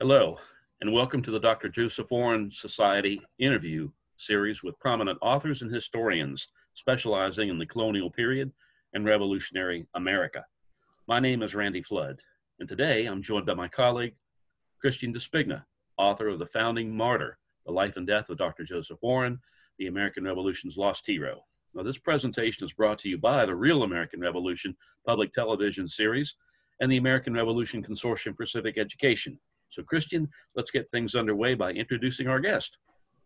Hello, and welcome to the Dr. Joseph Warren Society interview series with prominent authors and historians specializing in the colonial period and revolutionary America. My name is Randy Flood, and today I'm joined by my colleague, Christian Di Spigna, author of The Founding Martyr, The Life and Death of Dr. Joseph Warren, the American Revolution's Lost Hero. Now, this presentation is brought to you by the Real American Revolution public television series and the American Revolution Consortium for Civic Education. So, Christian, let's get things underway by introducing our guest.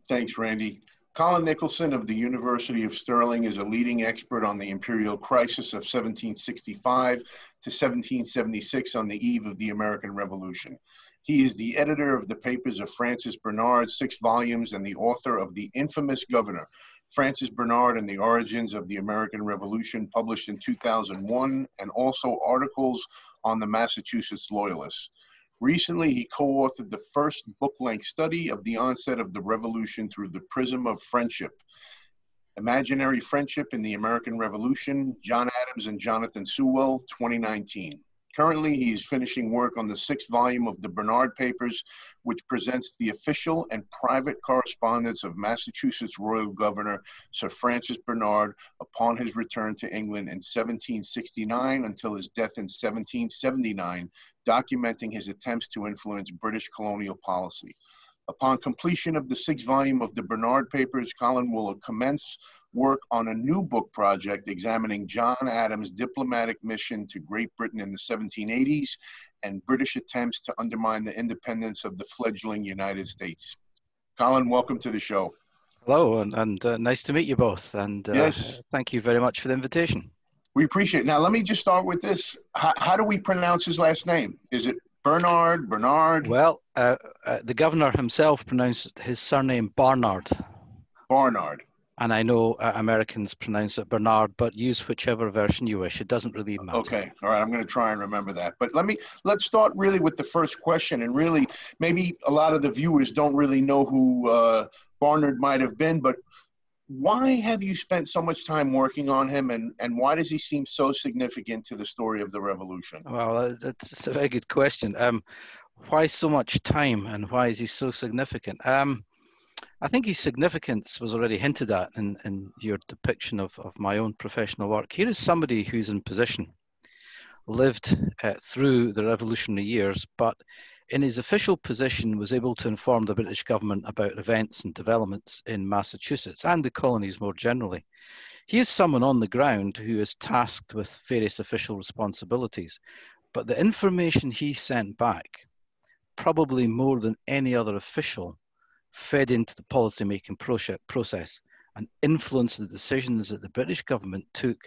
Thanks, Randy. Colin Nicolson of the University of Stirling is a leading expert on the imperial crisis of 1765 to 1776 on the eve of the American Revolution. He is the editor of the papers of Francis Bernard, six volumes, and the author of The Infamous Governor, Francis Bernard and the Origins of the American Revolution, published in 2001, and also articles on the Massachusetts Loyalists. Recently, he co authored the first book length study of the onset of the revolution through the prism of friendship. Imaginary Friendship in the American Revolution, John Adams and Jonathan Sewall, 2019. Currently, he is finishing work on the sixth volume of the Bernard Papers, which presents the official and private correspondence of Massachusetts Royal Governor Sir Francis Bernard upon his return to England in 1769 until his death in 1779, documenting his attempts to influence British colonial policy. Upon completion of the sixth volume of the Bernard Papers, Colin will commence work on a new book project examining John Adams' diplomatic mission to Great Britain in the 1780s and British attempts to undermine the independence of the fledgling United States. Colin, welcome to the show. Hello, and, and uh, nice to meet you both. And uh, yes. thank you very much for the invitation. We appreciate it. Now, let me just start with this. How, how do we pronounce his last name? Is it Bernard, Bernard? Well, uh, uh, the governor himself pronounced his surname Barnard. Barnard. And I know uh, Americans pronounce it Bernard, but use whichever version you wish. It doesn't really matter. Okay, all right. I'm going to try and remember that. But let me let's start really with the first question, and really maybe a lot of the viewers don't really know who uh, Barnard might have been, but why have you spent so much time working on him and, and why does he seem so significant to the story of the revolution? Well, that's a very good question. Um, why so much time and why is he so significant? Um, I think his significance was already hinted at in, in your depiction of, of my own professional work. Here is somebody who's in position, lived uh, through the revolutionary years, but in his official position was able to inform the British government about events and developments in Massachusetts and the colonies more generally. He is someone on the ground who is tasked with various official responsibilities, but the information he sent back, probably more than any other official, fed into the policy-making process and influenced the decisions that the British government took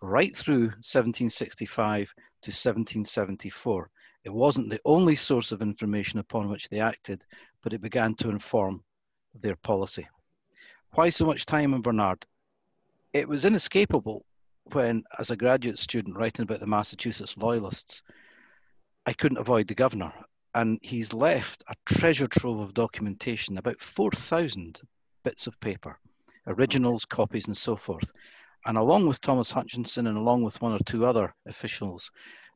right through 1765 to 1774 it wasn't the only source of information upon which they acted, but it began to inform their policy. Why so much time on Bernard? It was inescapable when, as a graduate student writing about the Massachusetts Loyalists, I couldn't avoid the governor. And he's left a treasure trove of documentation, about 4,000 bits of paper, originals, copies, and so forth. And along with Thomas Hutchinson and along with one or two other officials,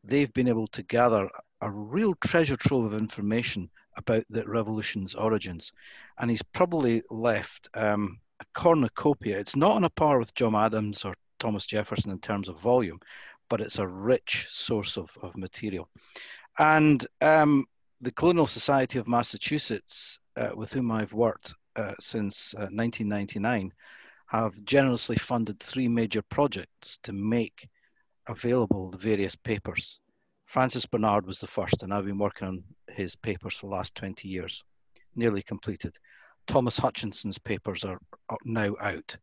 they've been able to gather a real treasure trove of information about the revolution's origins. And he's probably left um, a cornucopia. It's not on a par with John Adams or Thomas Jefferson in terms of volume, but it's a rich source of, of material. And um, the Colonial Society of Massachusetts, uh, with whom I've worked uh, since uh, 1999, have generously funded three major projects to make available the various papers Francis Bernard was the first, and I've been working on his papers for the last 20 years, nearly completed. Thomas Hutchinson's papers are, are now out,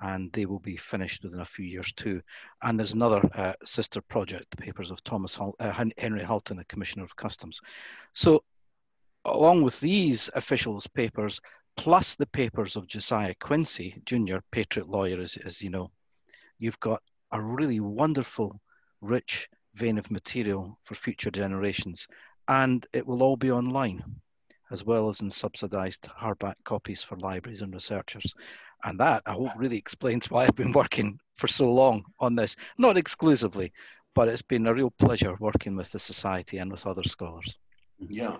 and they will be finished within a few years too. And there's another uh, sister project, the papers of Thomas Hul- uh, Henry Hulton, a Commissioner of Customs. So, along with these officials' papers, plus the papers of Josiah Quincy Jr., Patriot lawyer, as, as you know, you've got a really wonderful, rich vein of material for future generations. And it will all be online, as well as in subsidized hardback copies for libraries and researchers. And that, I hope, really explains why I've been working for so long on this. Not exclusively, but it's been a real pleasure working with the Society and with other scholars. Mm-hmm. Yeah.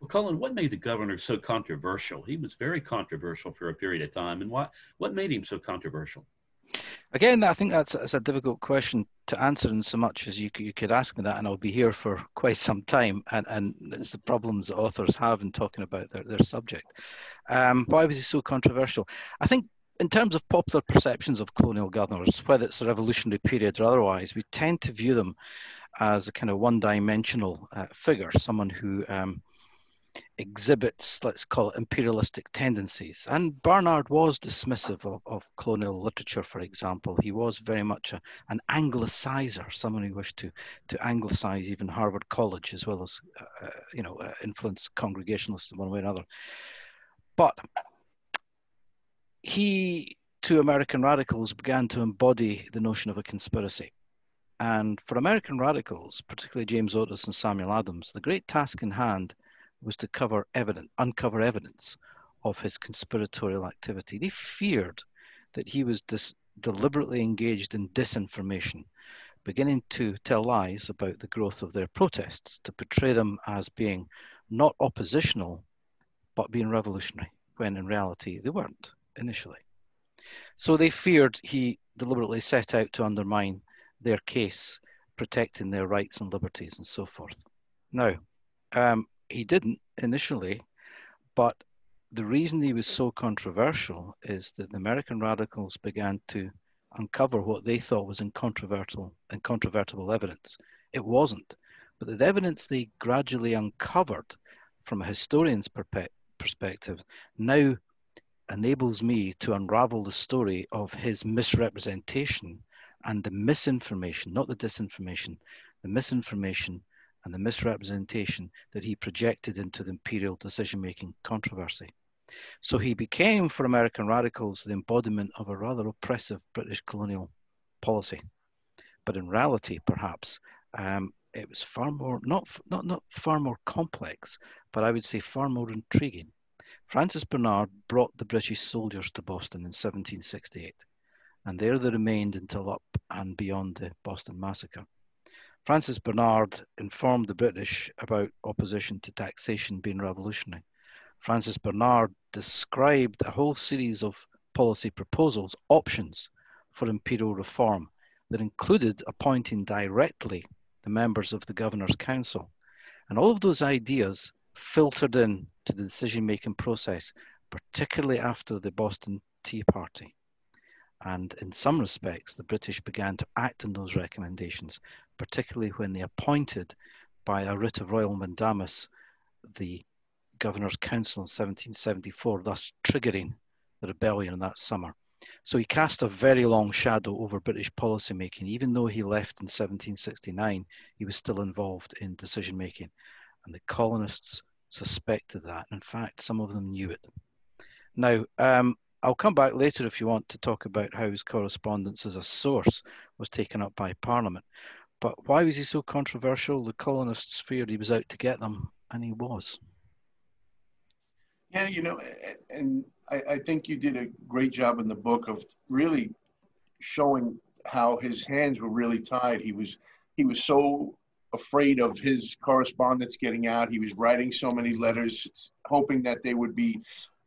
Well, Colin, what made the governor so controversial? He was very controversial for a period of time, and what what made him so controversial? Again, I think that's, that's a difficult question to answer in so much as you, you could ask me that, and I'll be here for quite some time. And, and it's the problems that authors have in talking about their, their subject. Um, why was he so controversial? I think in terms of popular perceptions of colonial governors, whether it's the revolutionary period or otherwise, we tend to view them as a kind of one-dimensional uh, figure, someone who um, exhibits, let's call it, imperialistic tendencies. And Barnard was dismissive of, of colonial literature, for example. He was very much a, an Anglicizer, someone who wished to, to Anglicize even Harvard College, as well as, uh, uh you know, uh, influence Congregationalists in one way or another. But he, to American radicals, began to embody the notion of a conspiracy. And for American radicals, particularly James Otis and Samuel Adams, the great task in hand was to cover evidence, uncover evidence of his conspiratorial activity. They feared that he was dis- deliberately engaged in disinformation, beginning to tell lies about the growth of their protests, to portray them as being not oppositional, but being revolutionary, when in reality they weren't initially. So they feared he deliberately set out to undermine their case, protecting their rights and liberties and so forth. Now, um, he didn't initially, but the reason he was so controversial is that the American radicals began to uncover what they thought was incontrovertible, incontrovertible evidence. It wasn't, but the evidence they gradually uncovered from a historian's perspective now enables me to unravel the story of his misrepresentation and the misinformation, not the disinformation, the misinformation and the misrepresentation that he projected into the imperial decision making controversy. So he became, for American radicals, the embodiment of a rather oppressive British colonial policy. But in reality, perhaps, um, it was far more, not, not, not far more complex, but I would say far more intriguing. Francis Bernard brought the British soldiers to Boston in 1768, and there they remained until up and beyond the Boston Massacre. Francis Bernard informed the British about opposition to taxation being revolutionary. Francis Bernard described a whole series of policy proposals, options for imperial reform that included appointing directly the members of the Governor's Council. And all of those ideas filtered in to the decision making process, particularly after the Boston Tea Party. And in some respects, the British began to act on those recommendations, particularly when they appointed, by a writ of royal mandamus, the Governor's Council in 1774, thus triggering the rebellion that summer. So he cast a very long shadow over British policymaking. Even though he left in 1769, he was still involved in decision making. And the colonists suspected that. In fact, some of them knew it. Now, um, I'll come back later if you want to talk about how his correspondence as a source was taken up by Parliament. But why was he so controversial? The colonists feared he was out to get them, and he was. Yeah, you know, and I, I think you did a great job in the book of really showing how his hands were really tied. He was he was so afraid of his correspondence getting out. He was writing so many letters, hoping that they would be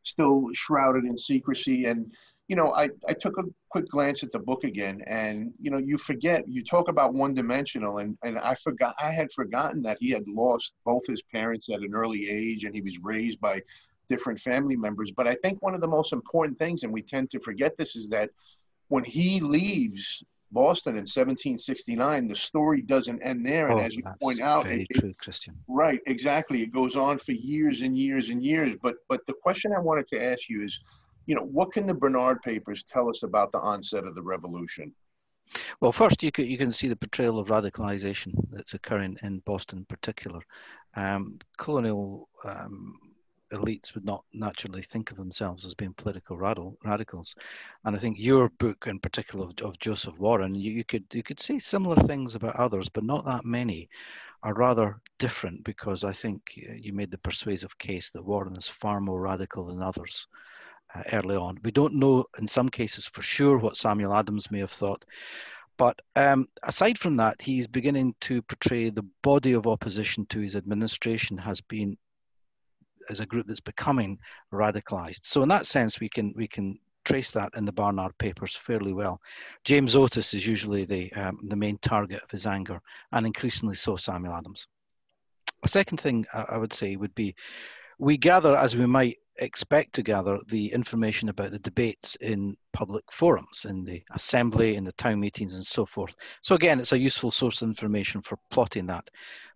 still shrouded in secrecy. And, you know, I, I took a quick glance at the book again and, you know, you forget, you talk about one dimensional and, and I forgot, I had forgotten that he had lost both his parents at an early age and he was raised by different family members. But I think one of the most important things, and we tend to forget this, is that when he leaves Boston in 1769, the story doesn't end there. Oh, and as you point out, very it, true, Christian. Right, exactly. It goes on for years and years and years. But but the question I wanted to ask you is, you know, what can the Bernard papers tell us about the onset of the revolution? Well, first you can you can see the portrayal of radicalization that's occurring in Boston in particular. Um, colonial um, elites would not naturally think of themselves as being political radicals. And I think your book, in particular of, of Joseph Warren, you, you, could you could say similar things about others, but not that many are rather different because I think you made the persuasive case that Warren is far more radical than others. Uh, early on, we don't know in some cases for sure what Samuel Adams may have thought, but um, aside from that, he's beginning to portray the body of opposition to his administration has been as a group that's becoming radicalized. So in that sense, we can we can trace that in the Barnard papers fairly well. James Otis is usually the um, the main target of his anger, and increasingly so Samuel Adams. A second thing I would say would be we gather as we might expect to gather the information about the debates in public forums, in the assembly, in the town meetings, and so forth. So again, it's a useful source of information for plotting that.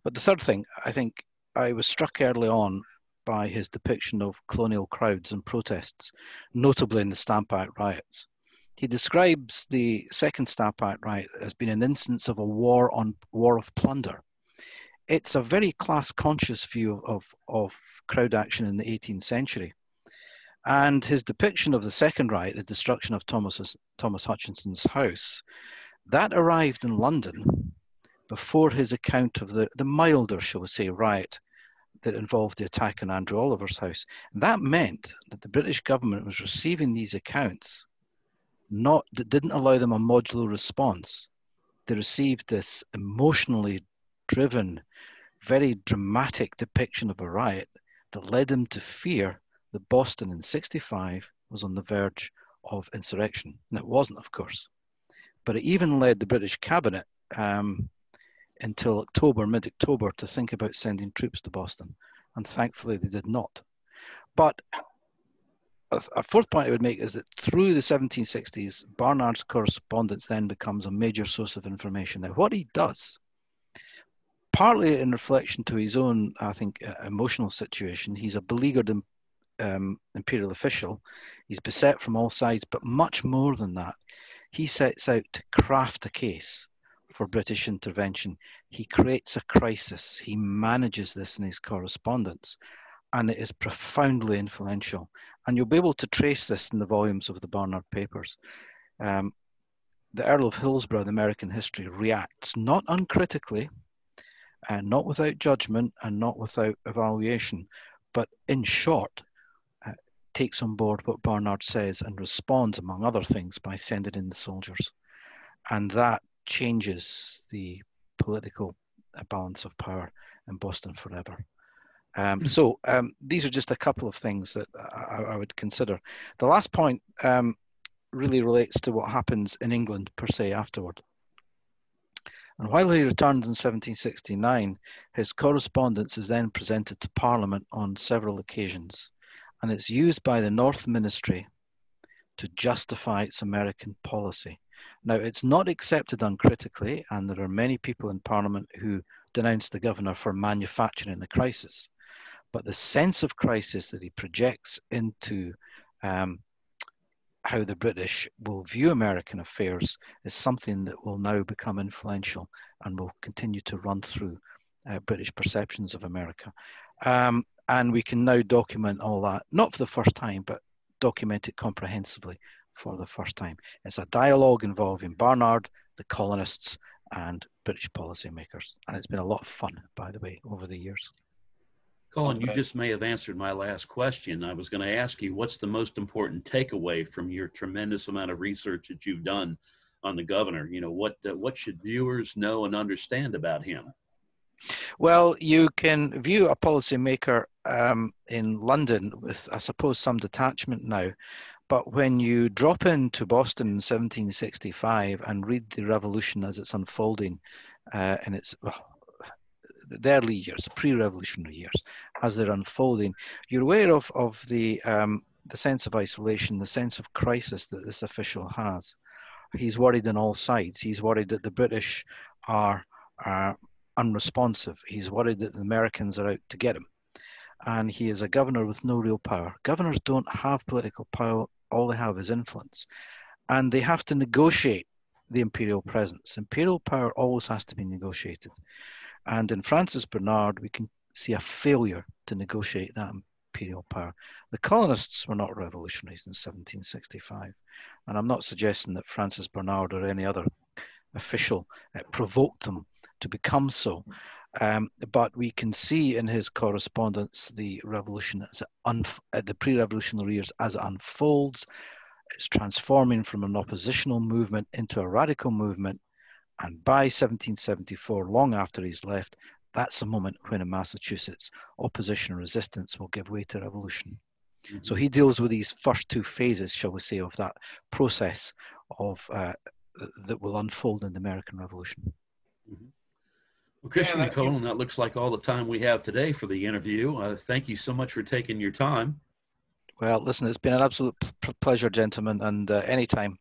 But the third thing, I think I was struck early on by his depiction of colonial crowds and protests, notably in the Stamp Act riots. He describes the second Stamp Act riot as being an instance of a war on war of plunder. It's a very class conscious view of, of crowd action in the 18th century. And his depiction of the second riot, the destruction of Thomas, Thomas Hutchinson's house, that arrived in London before his account of the, the milder, shall we say, riot that involved the attack on Andrew Oliver's house. That meant that the British government was receiving these accounts, not that didn't allow them a modular response. They received this emotionally driven, very dramatic depiction of a riot that led them to fear that Boston in 65 was on the verge of insurrection. And it wasn't, of course. But it even led the British cabinet um, until October, mid October, to think about sending troops to Boston. And thankfully, they did not. But a, fourth point I would make is that through the 1760s, Barnard's correspondence then becomes a major source of information. Now, what he does, partly in reflection to his own, I think, uh, emotional situation, he's a beleaguered um, imperial official. He's beset from all sides, but much more than that, he sets out to craft a case for British intervention. He creates a crisis. He manages this in his correspondence, and it is profoundly influential. And you'll be able to trace this in the volumes of the Barnard Papers. Um, the Earl of Hillsborough, the American history, reacts not uncritically, and not without judgment, and not without evaluation, but in short, uh, takes on board what Barnard says and responds, among other things, by sending in the soldiers. And that changes the political uh, balance of power in Boston forever. Um, hmm. so um, these are just a couple of things that I, I would consider. The last point um, really relates to what happens in England per se afterward. And while he returns in 1769, his correspondence is then presented to Parliament on several occasions, and it's used by the North Ministry to justify its American policy. Now, it's not accepted uncritically, and there are many people in Parliament who denounce the governor for manufacturing the crisis. But the sense of crisis that he projects into um, how the British will view American affairs is something that will now become influential and will continue to run through uh, British perceptions of America. Um, and we can now document all that, not for the first time, but document it comprehensively for the first time. It's a dialogue involving Barnard, the colonists, and British policymakers. And it's been a lot of fun, by the way, over the years. Colin, okay. you just may have answered my last question. I was going to ask you what's the most important takeaway from your tremendous amount of research that you've done on the governor? You know, what uh, what should viewers know and understand about him? Well, you can view a policymaker um, in London with, I suppose, some detachment now. But when you drop into Boston in 1765 and read the revolution as it's unfolding, uh, and it's well, the early years, pre-revolutionary years, as they're unfolding, you're aware of of the um, the sense of isolation, the sense of crisis that this official has. He's worried on all sides. He's worried that the British are, are unresponsive. He's worried that the Americans are out to get him. And he is a governor with no real power. Governors don't have political power all they have is influence. And they have to negotiate the imperial presence. Imperial power always has to be negotiated. And in Francis Bernard, we can see a failure to negotiate that imperial power. The colonists were not revolutionaries in 1765. And I'm not suggesting that Francis Bernard or any other official uh, provoked them to become so. Um, but we can see in his correspondence the revolution as unf- uh, the pre-revolutionary years as it unfolds. It's transforming from an oppositional movement into a radical movement, and by 1774, long after he's left, that's the moment when in Massachusetts opposition and resistance will give way to revolution. So he deals with these first two phases, shall we say, of that process of uh, that will unfold in the American Revolution. Well, Christian Man, I- Nicole, that looks like all the time we have today for the interview. Uh, thank you so much for taking your time. Well, listen, it's been an absolute p- pleasure, gentlemen, and uh, anytime.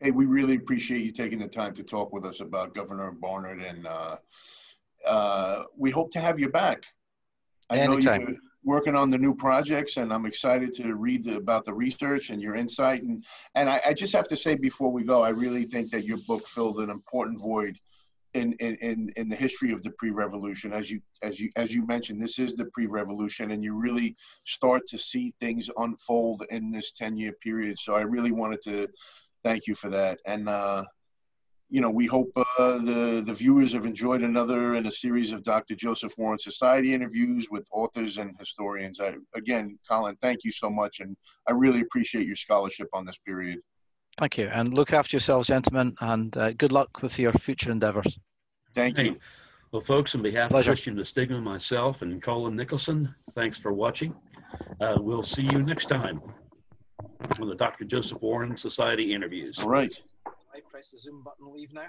Hey, we really appreciate you taking the time to talk with us about Governor Barnard, and uh, uh, we hope to have you back. I know you're working on the new projects, and I'm excited to read the, about the research and your insight. And and I, I just have to say before we go, I really think that your book filled an important void in in in, in the history of the pre-revolution. As you as you as you mentioned, this is the pre-revolution, and you really start to see things unfold in this 10-year period. So I really wanted to thank you for that. And uh, you know, we hope uh, the the viewers have enjoyed another in a series of Dr. Joseph Warren Society interviews with authors and historians. I, again, Colin, thank you so much, and I really appreciate your scholarship on this period. Thank you, and look after yourselves, gentlemen, and uh, good luck with your future endeavours. Thank Hey, you. well, folks, on behalf Pleasure. of Christian Di Spigna, myself, and Colin Nicolson, thanks for watching. Uh, we'll see you next time on the Dr. Joseph Warren Society interviews. All right. Press the zoom button leave now?